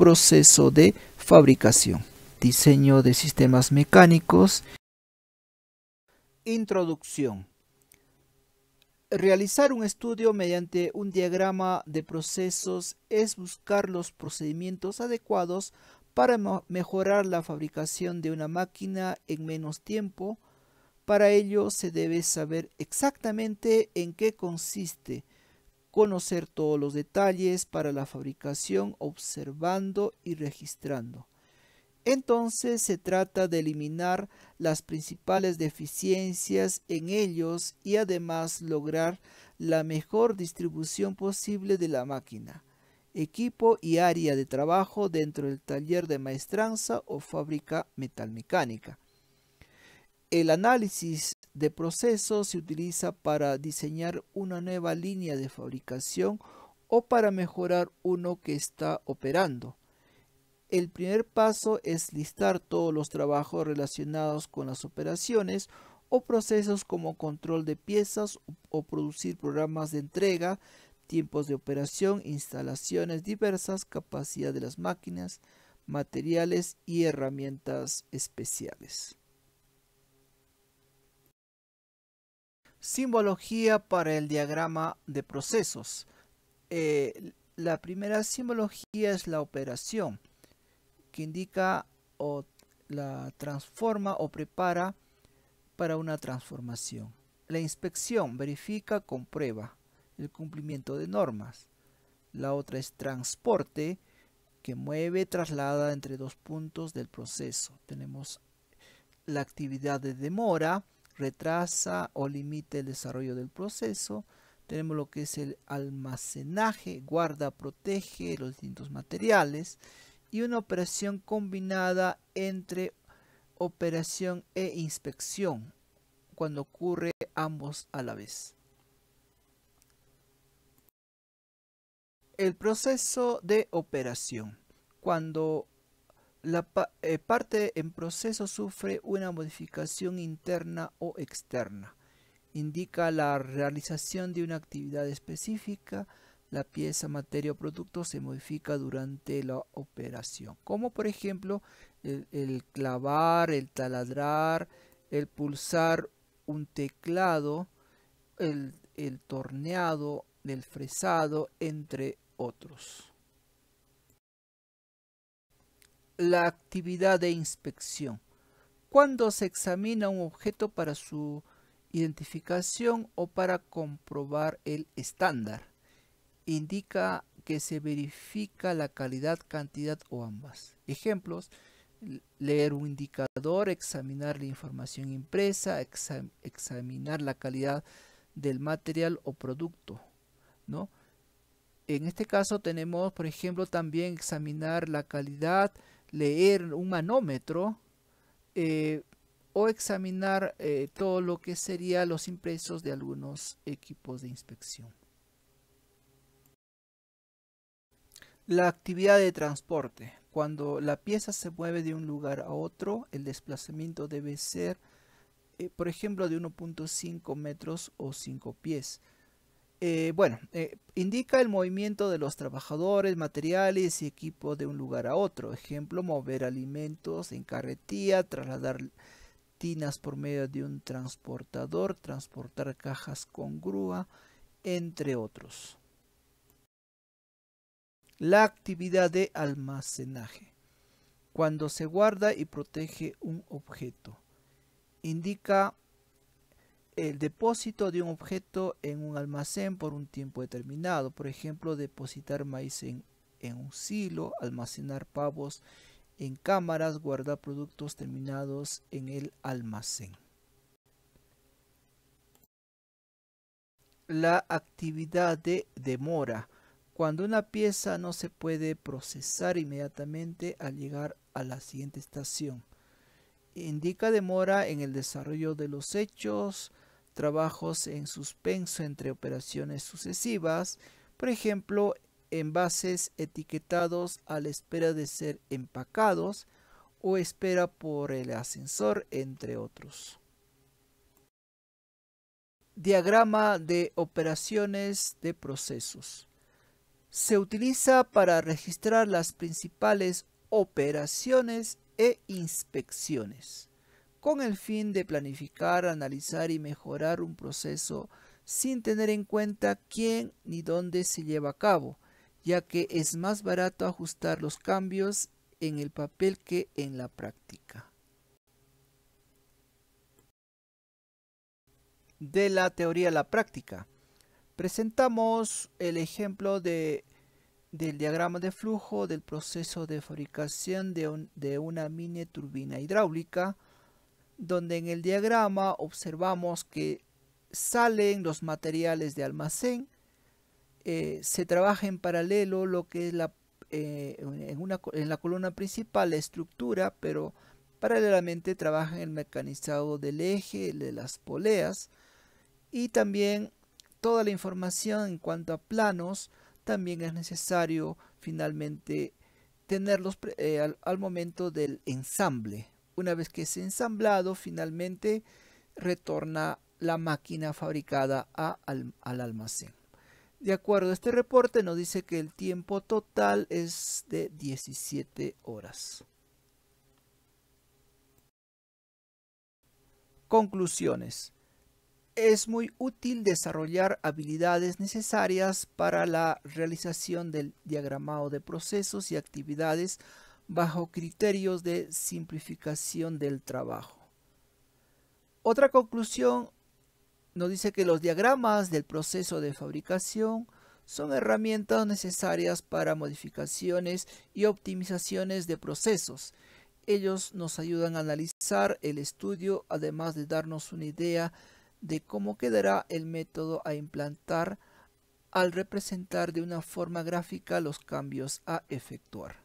proceso de fabricación, diseño de sistemas mecánicos. Introducción. Realizar un estudio mediante un diagrama de procesos es buscar los procedimientos adecuados para mejorar la fabricación de una máquina en menos tiempo. Para ello se debe saber exactamente en qué consiste, conocer todos los detalles para la fabricación observando y registrando. Entonces se trata de eliminar las principales deficiencias en ellos y además lograr la mejor distribución posible de la máquina, equipo y área de trabajo dentro del taller de maestranza o fábrica metalmecánica. El análisis de procesos se utiliza para diseñar una nueva línea de fabricación o para mejorar uno que está operando. El primer paso es listar todos los trabajos relacionados con las operaciones o procesos como control de piezas o producir programas de entrega, tiempos de operación, instalaciones diversas, capacidad de las máquinas, materiales y herramientas especiales. Simbología para el diagrama de procesos. Eh, la primera simbología es la operación que indica o la transforma o prepara para una transformación. La inspección verifica, comprueba el cumplimiento de normas. La otra es transporte, que mueve, traslada entre dos puntos del proceso. Tenemos la actividad de demora, retrasa o limita el desarrollo del proceso. Tenemos lo que es el almacenaje, guarda, protege los distintos materiales y una operación combinada entre operación e inspección cuando ocurre ambos a la vez. El proceso de operación. Cuando la eh, parte en proceso sufre una modificación interna o externa. Indica la realización de una actividad específica la pieza, materia o producto se modifica durante la operación. Como por ejemplo el, clavar, el taladrar, el pulsar un teclado, el, el torneado, el fresado, entre otros. La actividad de inspección. Cuando se examina un objeto para su identificación o para comprobar el estándar indica que se verifica la calidad, cantidad o ambas. Ejemplos, leer un indicador, examinar la información impresa, examinar la calidad del material o producto, ¿no? En este caso tenemos, por ejemplo, también examinar la calidad, leer un manómetro eh, o examinar eh, todo lo que sería los impresos de algunos equipos de inspección. La actividad de transporte. Cuando la pieza se mueve de un lugar a otro, el desplazamiento debe ser, eh, por ejemplo, de 1.5 metros o 5 pies. Eh, bueno, eh, indica el movimiento de los trabajadores, materiales y equipo de un lugar a otro. Ejemplo, mover alimentos en carretilla, trasladar tinas por medio de un transportador, transportar cajas con grúa, entre otros la actividad de almacenaje. Cuando se guarda y protege un objeto. Indica el depósito de un objeto en un almacén por un tiempo determinado. Por ejemplo, depositar maíz en, un silo, almacenar pavos en cámaras, guardar productos terminados en el almacén. La actividad de demora cuando una pieza no se puede procesar inmediatamente al llegar a la siguiente estación. Indica demora en el desarrollo de los hechos, trabajos en suspenso entre operaciones sucesivas, por ejemplo, envases etiquetados a la espera de ser empacados o espera por el ascensor, entre otros. Diagrama de operaciones de procesos. Se utiliza para registrar las principales operaciones e inspecciones, con el fin de planificar, analizar y mejorar un proceso sin tener en cuenta quién ni dónde se lleva a cabo, ya que es más barato ajustar los cambios en el papel que en la práctica. De la teoría a la práctica. Presentamos el ejemplo de, del diagrama de flujo del proceso de fabricación de, de una mini turbina hidráulica, donde en el diagrama observamos que salen los materiales de almacén, eh, se trabaja en paralelo lo que es la, eh, en, la columna principal la estructura, pero paralelamente trabaja el mecanizado del eje, de las poleas y también toda la información en cuanto a planos también es necesario finalmente tenerlos eh, al, momento del ensamble. Una vez que es ensamblado, finalmente retorna la máquina fabricada al, almacén. De acuerdo a este reporte nos dice que el tiempo total es de 17 horas. Conclusiones. Es muy útil desarrollar habilidades necesarias para la realización del diagramado de procesos y actividades bajo criterios de simplificación del trabajo. Otra conclusión nos dice que los diagramas del proceso de fabricación son herramientas necesarias para modificaciones y optimizaciones de procesos. Ellos nos ayudan a analizar el estudio, además de darnos una idea de cómo quedará el método a implantar al representar de una forma gráfica los cambios a efectuar.